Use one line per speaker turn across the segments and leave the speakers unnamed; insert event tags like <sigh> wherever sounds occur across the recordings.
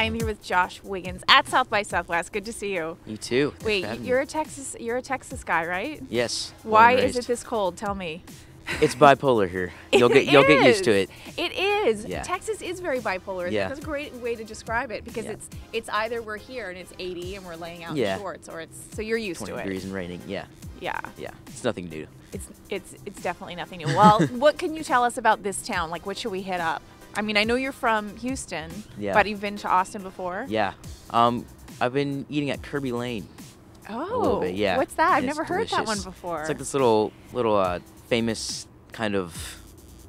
I'm here with Josh Wiggins at South by Southwest. Good to see you.
You too. Thanks
Wait,
having me.
you're a Texas you're a Texas guy, right?
yes.
Why is it this cold? Tell me.
It's bipolar here. <laughs> You'll get you'll get used to it.
It is.
Yeah.
Texas is very bipolar.
Yeah.
That's a great way to describe it because
Yeah.
it's it's either we're here and it's 80 and we're laying out
Yeah.
shorts, or it's so you're used to it.
degrees and raining. Yeah.
Yeah.
Yeah. It's nothing new.
It's it's it's definitely nothing new. Well, <laughs> what can you tell us about this town? Like, what should we hit up? I mean, I know you're from Houston,
Yeah.
but you've been to Austin before.
Yeah. Um, I've been eating at Kirby Lane
Oh,
bit. Yeah.
What's that? I've never heard that one before.
It's like this little little uh, famous kind of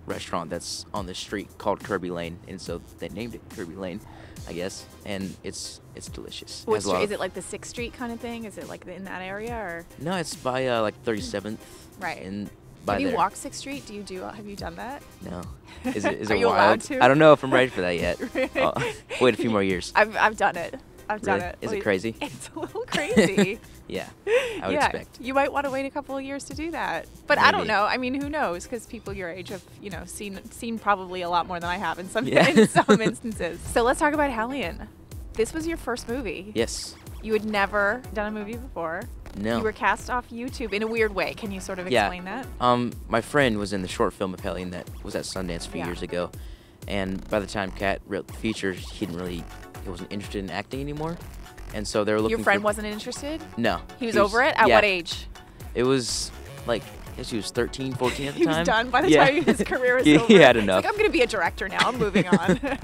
restaurant that's on the street called Kirby Lane, and so they named it Kirby Lane, I guess. And it's it's delicious.
What street- is it like the Sixth Street kind of thing? Is it like in that area or?
No, it's by uh, like 37th.
Right.
And by
Have you
there.
walked Sixth Street? Do you do? Uh, have you done that?
No. <laughs> Is it, is
Are
it
you
wild?
allowed to?
I don't know if I'm ready for that yet.
Really? <laughs>
I'll uh, wait a few more years.
I've I've done it. I've done it.
Is it crazy? <laughs>
It's a little crazy.
Yeah, I would
yeah,
expect.
you might want to wait a couple of years to do that. But I don't know. I mean, who knows? Because people your age have, you know, seen seen probably a lot more than I have in some
Yeah.
in some instances. So let's talk about Hellion. This was your first movie.
Yes.
You had never done a movie before.
No.
You were cast off YouTube in a weird way. Can you sort of
Yeah.
explain that?
Um, my friend was in the short film of Hellion that was at Sundance a few
Yeah.
years ago, and by the time Kat wrote the feature, he didn't really, he wasn't interested in acting anymore, and so they were looking.
Your friend wasn't interested?
No.
He was over it? At
yeah,
what age?
It was like, I guess he was 13, 14 at the <laughs>
He
time.
was done by the
Yeah.
time his career was <laughs>
he,
over.
he had enough.
like, I'm going to be a director now. I'm moving on. <laughs>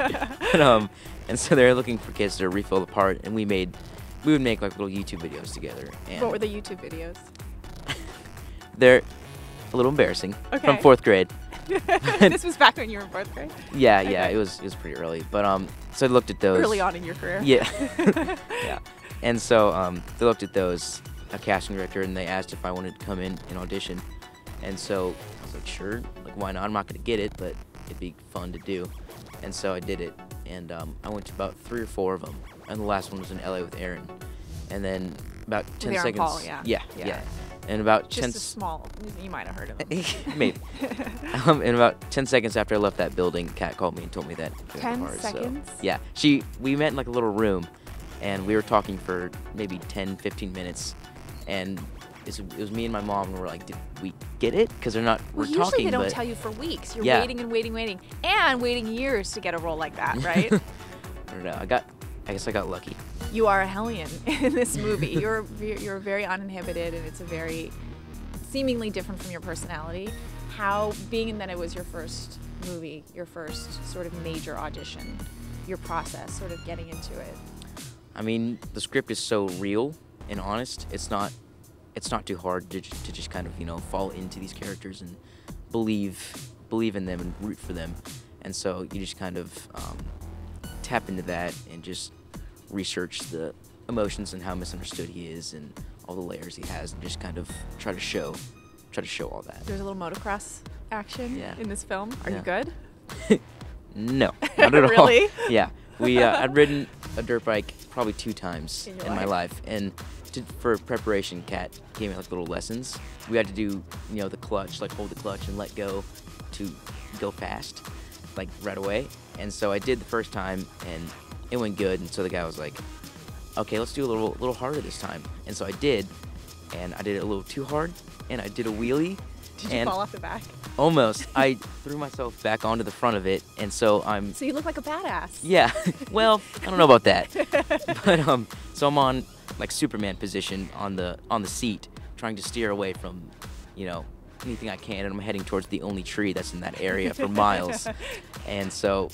But, um, and so they were looking for kids to refill the part, and we made, we would make like little YouTube videos together, and
what were the YouTube videos? <laughs>
they're a little embarrassing
Okay.
from fourth grade. <laughs>
this was back when you were in fourth grade?
Yeah, yeah,
Okay.
it was it was pretty early, but um, so I looked at those
Early on in your career.
Yeah, <laughs> yeah, and so um, they looked at those a casting director and they asked if I wanted to come in and audition, and so I was like, sure, like why not? I'm not gonna get it, but it'd be fun to do, and so I did it, and um, I went to about three or four of them, and the last one was in LA with Aaron, and then about ten
Aaron
seconds,
Paul, yeah.
yeah,
Yeah.
yeah, and about
Just
ten
a small, you might have heard of him. <laughs>
Maybe. <laughs> um, and about 10 seconds after I left that building, Kat called me and told me that.
10
the part, so-
seconds?
yeah. She, we met in like a little room and we were talking for maybe 10, 15 minutes. And it was me and my mom and we're like, did we get it? Because they're not, we're
Well, usually
talking,
they don't tell you for weeks. You're
Yeah.
waiting and waiting, waiting, and waiting years to get a role like that, right? <laughs>
I don't know. I got, I guess I got lucky.
you are a hellion <laughs> in this movie. <laughs> You're you're very uninhibited, and it's a very seemingly different from your personality. How being that it was your first movie, your first sort of major audition, your process, sort of getting into it.
I mean, the script is so real and honest. It's not it's not too hard to, to just kind of, you know, fall into these characters and believe believe in them and root for them. And so you just kind of um, tap into that and just research the emotions and how misunderstood he is and all the layers he has and just kind of try to show try to show all that.
There's a little motocross action
Yeah.
in this film. Are you good? <laughs>
No, not at <laughs> all.
Really? <laughs>
Yeah, we uh, I'd ridden a dirt bike probably two times
In
in,
your
my
life?
life, and to, for preparation, Kat gave me like little lessons. We had to do you know the clutch, like hold the clutch and let go to go fast, like right away. And so I did the first time, and it went good. And so the guy was like, "Okay, let's do a little little harder this time." And so I did, and I did it a little too hard, and I did a wheelie.
Did you fall off the back?
Almost. <laughs> I threw myself back onto the front of it, and so I'm
So you look like a badass.
yeah. <laughs> Well, I don't know about that. <laughs> but um so I'm on like Superman position on the on the seat trying to steer away from, you know, anything I can and I'm heading towards the only tree that's in that area for miles. and so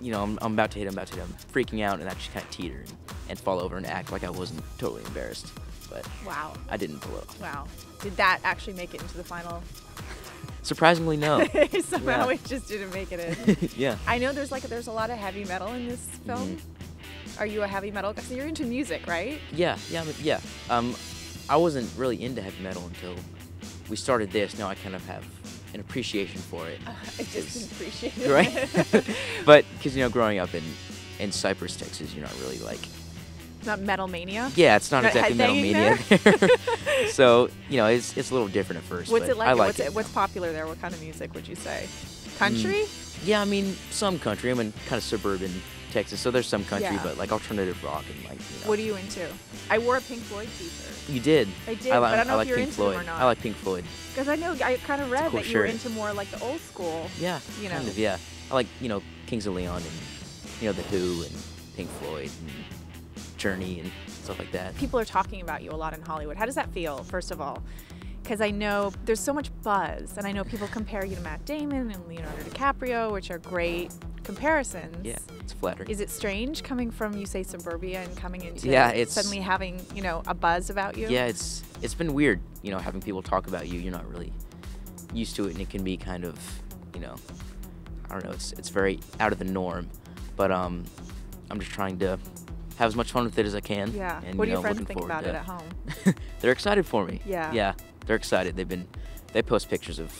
you know, I'm, I'm about to hit him, about to hit him, freaking out, and I just kind of teeter and, and fall over and act like I wasn't totally embarrassed. But
Wow.
I didn't blow.
Wow. Did that actually make it into the final? <laughs>
Surprisingly, no. <laughs>
Somehow
Yeah.
it just didn't make it in. <laughs>
yeah.
I know there's like there's a lot of heavy metal in this film.
Mm-hmm.
Are you a heavy metal guy? So you're into music, right?
Yeah, yeah, yeah. Um, I wasn't really into heavy metal until we started this. Now I kind of have an appreciation for it, <laughs>
I just appreciate it.
right? <laughs> <laughs> but because you know, growing up in in Cypress, Texas, you're not really like,
Not metal mania.
yeah, it's not
Right,
exactly metal mania there. so you know, it's it's a little different at first.
What's it like?
I like
what's
it.
What's popular there? What kind of music would you say? Mm. Country?
Yeah, I mean, some country. I'm in kind of suburban Texas, so there's some country,
Yeah.
but like alternative rock and like you know.
What are you into? I wore a Pink Floyd T-shirt
you did.
I did,
I, li-
but I don't know
like
if you're
Pink
into
Floyd.
them or not.
I like Pink Floyd.
because I know I kind of read
cool
that you were into more like the old school.
Yeah,
You
kind
know.
of. Yeah, I like you know Kings of Leon and you know the Who and Pink Floyd and Journey and stuff like that.
People are talking about you a lot in Hollywood. How does that feel, first of all? Because I know there's so much buzz, and I know people compare you to Matt Damon and Leonardo DiCaprio, which are great comparisons.
Yeah, it's flattering.
Is it strange coming from you say suburbia and coming into
Yeah, it's-
suddenly having you know a buzz about you?
Yeah, it's it's been weird, you know, having people talk about you. You're not really used to it, and it can be kind of, you know, I don't know. It's it's very out of the norm, but um, I'm just trying to have as much fun with it as I can.
Yeah.
And,
what do
you
your friends think about
to-
it at home? <laughs>
they're excited for me.
Yeah.
Yeah, they're excited. They've been, they post pictures of,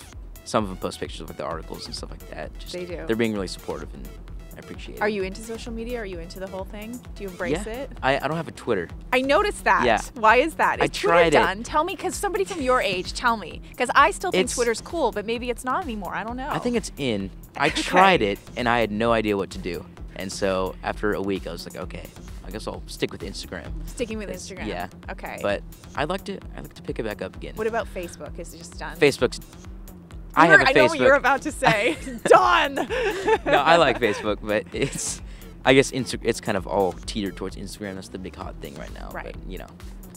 some of them post pictures of like the articles and stuff like that. Just,
They do.
They're being really supportive, and I appreciate it.
Are you into social media? Are you into the whole thing? Do you embrace
Yeah.
it?
I, I don't have a Twitter.
I noticed that.
Yeah.
Why is that?
I
Is Twitter
tried it.
done? Tell me, because somebody from your age, tell me. Because I still think
It's-
Twitter's cool, but maybe it's not anymore. I don't know.
I think it's in. I <laughs>
Okay.
tried it and I had no idea what to do. And so after a week, I was like, okay, I guess I'll stick with Instagram.
sticking with Instagram.
yeah.
Okay.
But I'd like to. I'd like to pick it back up again.
what about Facebook? Is it just done?
Facebook's. I have a
I know what you're about to say. <laughs> done.
no, I like <laughs> Facebook, but it's. I guess Insta- it's kind of all teetered towards Instagram. That's the big hot thing right now.
Right.
But, you know,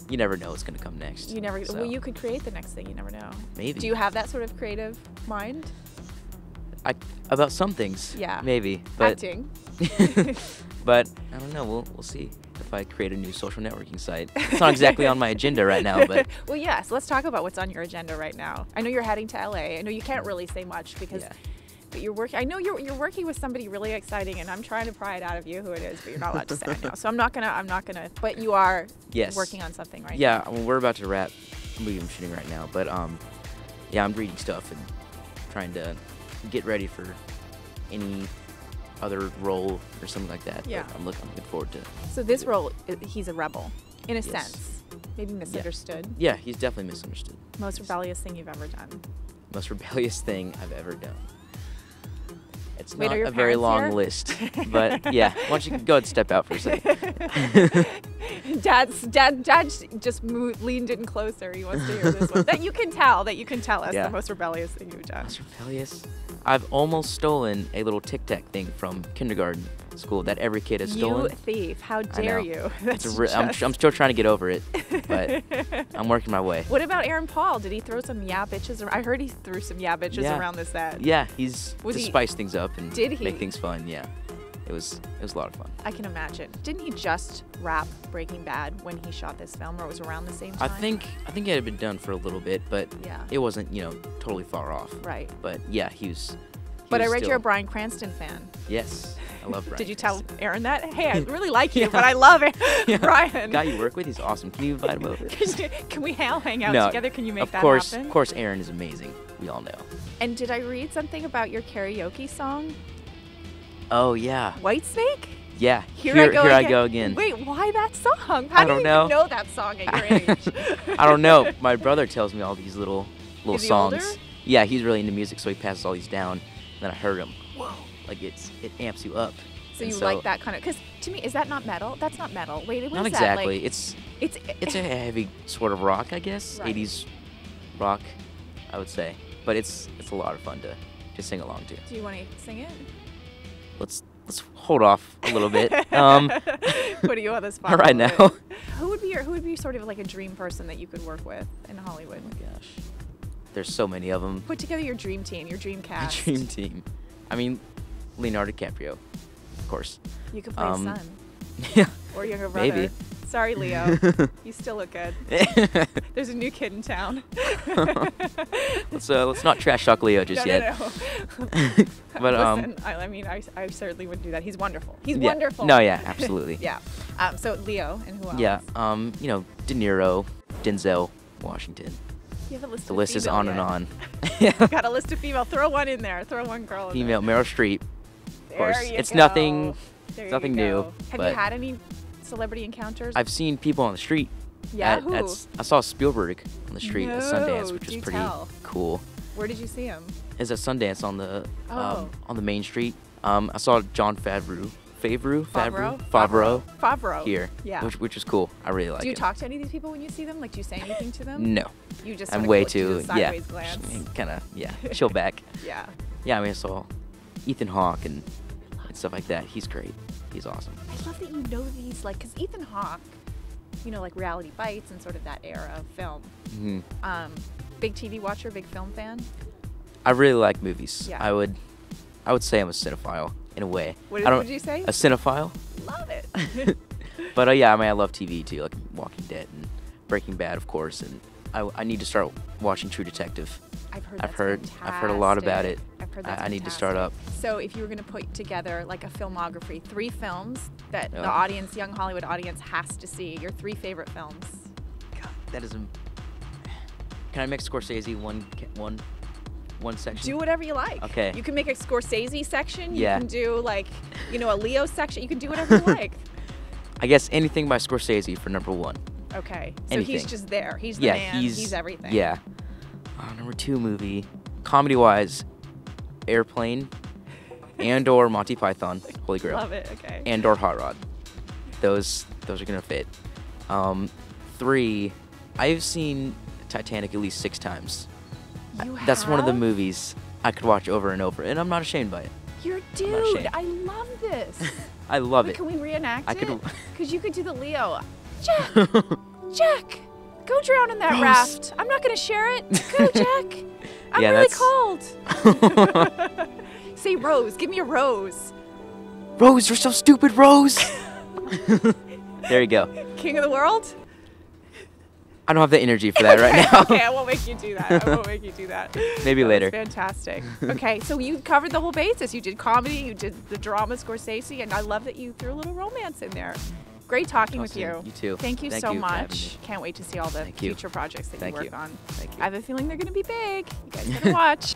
you never know what's gonna come next.
You never.
so
Well, you could create the next thing. You never know.
maybe.
Do you have that sort of creative mind?
I about some things.
Yeah.
Maybe. But
Acting. <laughs>
but I don't know. We'll we'll see if I create a new social networking site. It's not exactly on my agenda right now, but <laughs>
well, yes. Let's talk about what's on your agenda right now. I know you're heading to LA. I know you can't really say much because,
Yeah.
but you're working. I know you're you're working with somebody really exciting, and I'm trying to pry it out of you who it is, but you're not allowed to say it now. So I'm not gonna. I'm not gonna. But you are
Yes.
working on something right
yeah. Well, we're about to wrap a movie I'm shooting right now, but um, yeah, I'm reading stuff and trying to get ready for any other role or something like that. but
Yeah.
I'm looking, I'm looking forward to.
now. So this role, he's a rebel, in a
Yes.
sense. Maybe misunderstood.
Yeah, he's definitely misunderstood.
Most rebellious thing you've ever done.
Most rebellious thing I've ever done. It's
Wait,
not a very long
here?
list, but yeah. Why don't you go ahead and step out for a second? <laughs> <laughs> <laughs>
Dad's dad. Dad just moved, leaned in closer. He wants to hear this one. That you can tell. That you can tell us
Yeah.
the most rebellious thing you've done.
Most rebellious. I've almost stolen a little tic tac thing from kindergarten school that every kid has stolen.
You thief! How dare you? <laughs> That's
re- I'm, I'm still trying to get over it, but <laughs> I'm working my way.
What about Aaron Paul? Did he throw some yeah bitches? I heard he threw some yeah bitches
Yeah.
around the set.
Yeah, he's
Was
to
he-
spice things up and
Did he?
make things fun. Yeah, it was it was a lot of fun.
I can imagine. Didn't he just wrap Breaking Bad when he shot this film, or it was around the same time?
I think I think it had been done for a little bit, but
Yeah.
it wasn't you know totally far off.
Right.
But yeah, he was. he
But I read
still-
you're a Bryan Cranston fan.
Yes, I love Bryan.
Did you tell Aaron that? Hey, I <laughs> really like you,
Yeah.
but I love it. <laughs>
Yeah.
Bryan.
Guy you work with, he's awesome. Can you invite him over? <laughs>
Can, we all hang out
no,
together? Can you make
of
that
course,
happen?
Of course, Aaron is amazing. We all know.
And did I read something about your karaoke song,
Oh yeah,
Whitesnake?
yeah.
Here, I go
here
again.
I go again.
Wait, why that song? How
I
do
don't
you
know.
know that song at your <laughs> age?
I don't know. My brother tells me all these little little
Is
songs. Yeah, he's really into music, so he passes all these down. And then I heard him. Whoa! Like it's it amps you up.
So you like that kind of? Because to me, is that not metal? That's not metal. Wait, what
Not
is
exactly.
that? Like,
it's
it's
it's a <laughs> heavy sort of rock, I guess.
Right.
80s rock, I would say. But it's it's a lot of fun to to sing along to.
Do you want to sing it?
Let's let's hold off a little bit. <laughs> Um, <laughs>
Putting you on the <laughs> spot.
right now.
bit. Who would be your? Who would be sort of like a dream person that you could work with in Hollywood?
Oh my gosh, there's so many of them.
Put together your dream team, your dream
My
cast.
dream team. I mean, Leonardo DiCaprio, of course.
You could play
Um,
son
yeah.
or younger brother.
maybe.
Sorry, Leo. <laughs> you still look good. <laughs> There's a new kid in town. <laughs>
let's uh, let's not trash talk Leo just
no,
yet.
No, no.
But, um,
Listen, I, I mean, I, I certainly wouldn't do that. He's wonderful. He's
Yeah.
wonderful.
No, yeah, absolutely.
yeah. Um, so Leo and who else?
Yeah. Um, you know, De Niro, Denzel, Washington.
You have a list
The
of
list is
female
on
yet.
and on. yeah.
Got a list of female. Throw one in there. Throw one girl. In there.
Female, Meryl Streep.
Of
course.
There you
It's
go.
nothing-
There
nothing new.
Have you had any celebrity encounters?
I've seen people on the street.
yeah.
At, at I saw Spielberg on the street at Sundance, which was pretty
tell.
cool.
Where did you see him?
Is at Sundance on the
Oh.
um, on the main street. Um, I saw Jon Favreau. Favreau,
Favreau,
Favreau,
Favreau.
here,
Yeah.
which which is cool. I really like
do you
it.
talk to any of these people when you see them? Like, do you say anything to them?
No,
You just.
I'm way too
the
yeah, kind of yeah, chill back. <laughs>
Yeah.
Yeah, I mean, I saw Ethan Hawke and, and stuff like that. He's great. He's awesome.
I love that you know these, like, because Ethan Hawke, you know, like Reality Bites and sort of that era of film.
hmm
Um, big TV watcher, big film fan.
I really like movies.
Yeah.
I would, I would say I'm a cinephile in a way.
What
I don't,
would you say?
A cinephile.
Love it. <laughs>
But uh, yeah, I mean, I love TV too, like Walking Dead and Breaking Bad, of course. And I, I need to start watching True Detective.
I've heard.
I've heard, I've heard a lot about it. I, I need to start up.
So, if you were going to put together like a filmography, three films that the audience, young Hollywood audience, has to see, your three favorite films.
God, that is a. Can I make Scorsese one, one, one section?
Do whatever you like.
Okay.
You can make a Scorsese section. You
Yeah.
can do like, you know, a Leo section. You can do whatever you <laughs> like.
I guess anything by Scorsese for number one.
Okay. So he's just there. He's the
yeah,
man.
he's
everything.
Yeah. Uh, number two movie, comedy wise, Airplane, and or Monty Python, Holy Grail,
Love it. Okay.
and or Hot Rod. Those those are gonna fit. Um, three, I've seen Titanic at least six times.
You
That's one of the movies I could watch over and over, and I'm not ashamed by it.
You're
not
dude. I love this. <laughs>
I love
Wait,
it.
Can we reenact
I could-
Because <laughs> you could do the Leo. <laughs> Jack, Jack, go drown in that
Rose.
raft. I'm not gonna share it. Go, Jack. I'm
Yeah,
really
that's-
cold. <laughs> Say rose. Give me a rose.
Rose, you're so stupid, Rose. <laughs> there you go.
King of the world.
I don't have the energy for that right now.
okay, I won't make you do that. I won't make you do that. <laughs>
Maybe
That
later.
fantastic. Okay, so you covered the whole basis. You did comedy, you did the drama Scorsese, and I love that you threw a little romance in there. Great talking with you.
You too.
Thank you
Thank
so
you
much. Can't wait to see all the
Thank you.
future projects that
Thank
you
you.
work on.
Thank you.
I have a feeling they're going to be big. You guys <laughs> gotta watch.